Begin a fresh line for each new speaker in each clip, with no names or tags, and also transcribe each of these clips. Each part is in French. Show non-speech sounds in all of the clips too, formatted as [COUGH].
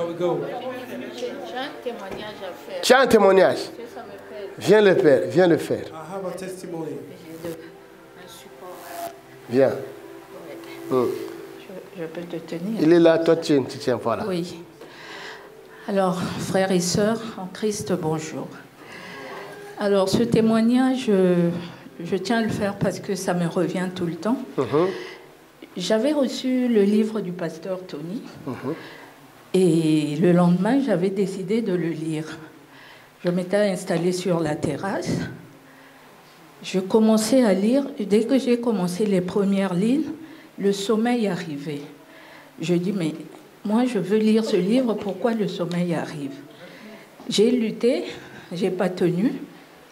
we go.
Tu as un témoignage. Viens le faire, viens le faire.
I have a testimony.
Viens. Hmm.
Je, je peux te tenir.
Il est là, toi tu, tu tiens, voilà.
Oui. Alors, frères et sœurs en Christ, bonjour. Alors, ce témoignage, euh, je tiens à le faire parce que ça me revient tout le temps.
Mhm,
J'avais reçu le livre du pasteur Tony
mhm.
Et le lendemain, j'avais décidé de le lire. Je m'étais installée sur la terrasse. Je commençais à lire. Dès que j'ai commencé les premières lignes, le sommeil arrivait. Je dis, mais moi, je veux lire ce livre, pourquoi le sommeil arrive? J'ai lutté, j'ai pas tenu.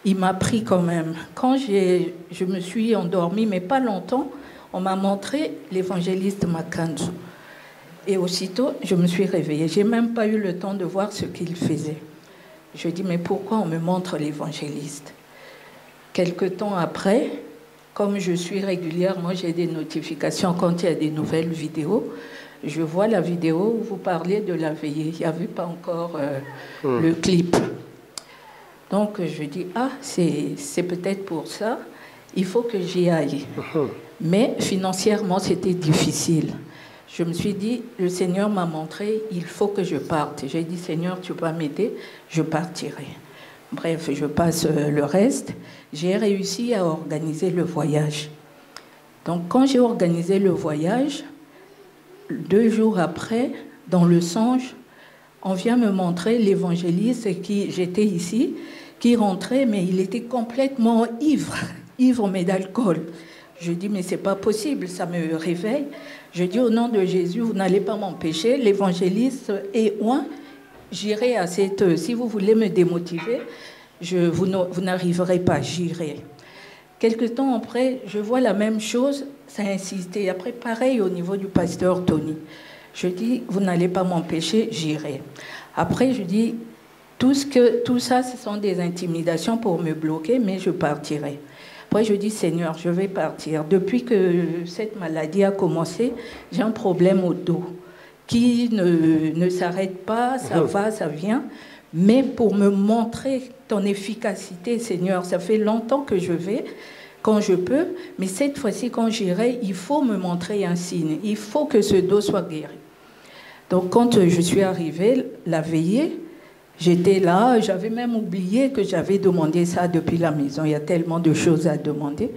Il m'a pris quand même. Quand je me suis endormie, mais pas longtemps, on m'a montré l'évangéliste Makanzu. Et aussitôt, je me suis réveillée. J'ai même pas eu le temps de voir ce qu'il faisait. Je dis, mais pourquoi on me montre l'évangéliste? Quelque temps après, comme je suis régulièrement, j'ai des notifications quand il y a des nouvelles vidéos. Je vois la vidéo où vous parlez de la veillée. Il n'y avait pas encore euh, le clip. Donc je dis, ah, c'est c'est peut-être pour ça, il faut que j'y aille. Mais financièrement, c'était difficile. Je me suis dit, le Seigneur m'a montré, il faut que je parte. J'ai dit, Seigneur, tu vas m'aider, je partirai. Bref, je passe euh, le reste. J'ai réussi à organiser le voyage. Donc quand j'ai organisé le voyage, deux jours après, dans le songe, on vient me montrer l'évangéliste qui, j'étais ici, qui rentrait, mais il était complètement ivre, [LAUGHS] ivre mais d'alcool. Je dis, mais c'est pas possible, ça me réveille. Je dis, au nom de Jésus, vous n'allez pas m'empêcher, l'évangéliste est loin, j'irai à cette... Si vous voulez me démotiver, je, vous n'arriverez pas, j'irai. Quelque temps après, je vois la même chose, ça a insisté. Après, pareil au niveau du pasteur Tony. Je dis, vous n'allez pas m'empêcher, j'irai. Après, je dis, tout, ce que, tout ça, ce sont des intimidations pour me bloquer, mais je partirai. Après, je dis, Seigneur, je vais partir. Depuis que cette maladie a commencé, j'ai un problème au dos qui ne, ne s'arrête pas, ça va, ça vient. Mais pour me montrer ton efficacité, Seigneur, ça fait longtemps que je vais, quand je peux, mais cette fois-ci, quand j'irai, il faut me montrer un signe. Il faut que ce dos soit guéri. Donc, quand je suis arrivée la veillée, j'étais là, j'avais même oublié que j'avais demandé ça depuis la maison. Il y a tellement de choses à demander.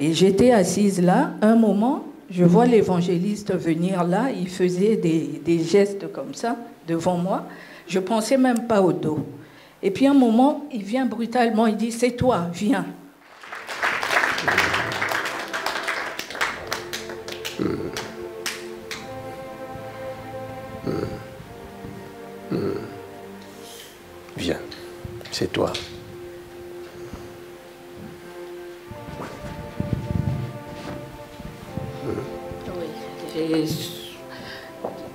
Et j'étais assise là, un moment, je vois l'évangéliste venir là, il faisait des, des gestes comme ça devant moi. Je pensais même pas au dos. Et puis un moment, il vient brutalement, il dit, c'est toi, viens.
Viens, c'est toi.
Oui,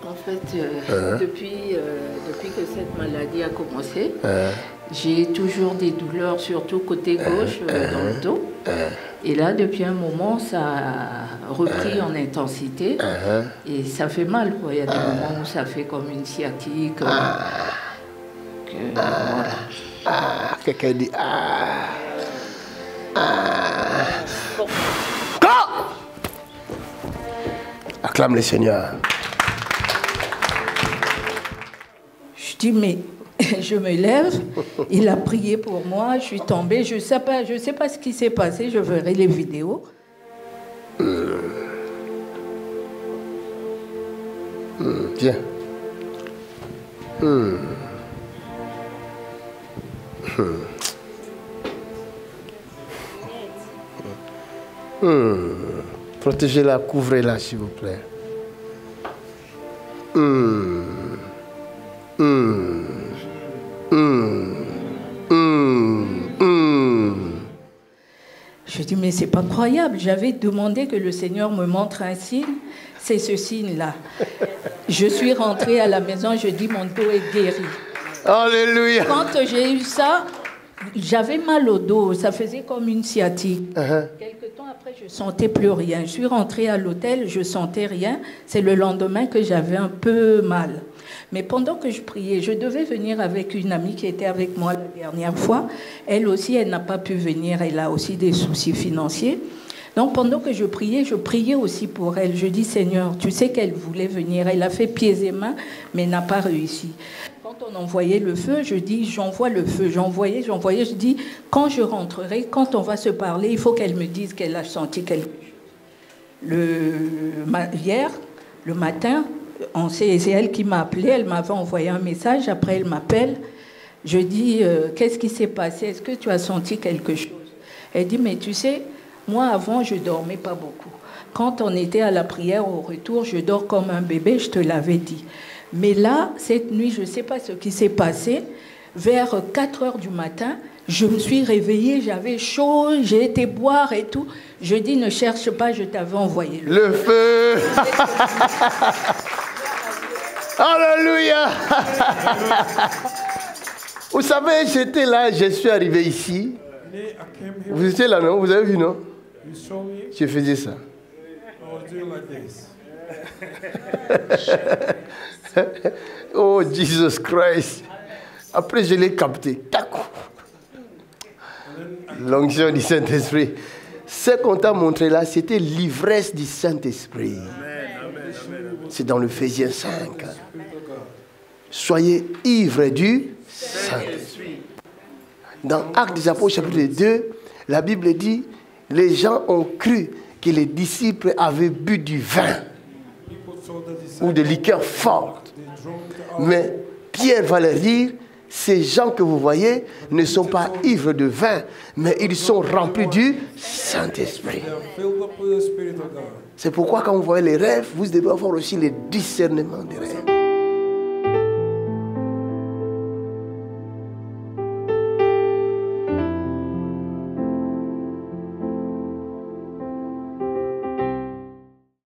En fait, euh, depuis, euh, depuis que cette maladie a commencé, j'ai toujours des douleurs, surtout côté gauche, euh, dans le dos. Et là, depuis un moment, ça a repris en intensité. Et ça fait mal, quoi. Il y a des moments où ça fait comme une sciatique. euh, voilà.
Ah, quelqu'un dit Ah Ah Go Acclame le Seigneur.
Je dis, mais [LAUGHS] je me lève, il a prié pour moi, je suis tombée, je ne sais, pas, je sais pas ce qui s'est passé, je verrai les vidéos.
Viens. Hmm. Hmm. Hmm. Protégez-la, couvrez-la, s'il vous plaît. Hmm.
Je dis, mais c'est pas croyable, j'avais demandé que le Seigneur me montre un signe, c'est ce signe-là. Je suis rentrée à la maison, je dis, mon dos est guéri.
Alléluia.
Quand j'ai eu ça, j'avais mal au dos, ça faisait comme une sciatique.
Uh-huh.
Quelque temps après, je sentais plus rien. Je suis rentrée à l'hôtel, je sentais rien. C'est le lendemain que j'avais un peu mal. Mais pendant que je priais, je devais venir avec une amie qui était avec moi la dernière fois. Elle aussi, elle n'a pas pu venir. Elle a aussi des soucis financiers. Donc pendant que je priais, je priais aussi pour elle. Je dis Seigneur, tu sais qu'elle voulait venir. Elle a fait pieds et mains, mais n'a pas réussi. On envoyait le feu, je dis j'envoie le feu. J'envoyais, j'envoyais. Je dis quand je rentrerai, quand on va se parler, il faut qu'elle me dise qu'elle a senti quelque chose. Le, hier, le matin, c'est elle qui m'a appelé. Elle m'avait envoyé un message. Après, elle m'appelle. Je dis euh, qu'est-ce qui s'est passé? Est-ce que tu as senti quelque chose? Elle dit mais tu sais moi, avant, je dormais pas beaucoup. Quand on était à la prière au retour, je dors comme un bébé, je te l'avais dit. Mais là, cette nuit, je ne sais pas ce qui s'est passé. Vers 4 heures du matin, je me suis réveillée, j'avais chaud, j'ai été boire et tout. Je dis, ne cherche pas, je t'avais envoyé
le, le feu. [LAUGHS] Alléluia. Vous savez, j'étais là, je suis arrivé ici. Vous étiez là, non? Vous avez vu, non? Je faisais ça. [LAUGHS] oh, Jesus Christ. Après, je l'ai capté. L'onction du Saint-Esprit. Ce qu'on t'a montré là, c'était l'ivresse du Saint-Esprit. C'est dans le l'Ephésiens 5. Soyez ivres du Saint-Esprit. Dans Actes des Apôtres, chapitre 2, la Bible dit les gens ont cru que les disciples avaient bu du vin ou de liqueur forte. Mais Pierre va leur dire, ces gens que vous voyez ne sont pas ivres de vin, mais ils sont remplis du Saint-Esprit. C'est pourquoi quand vous voyez les rêves, vous devez avoir aussi les discernements des rêves.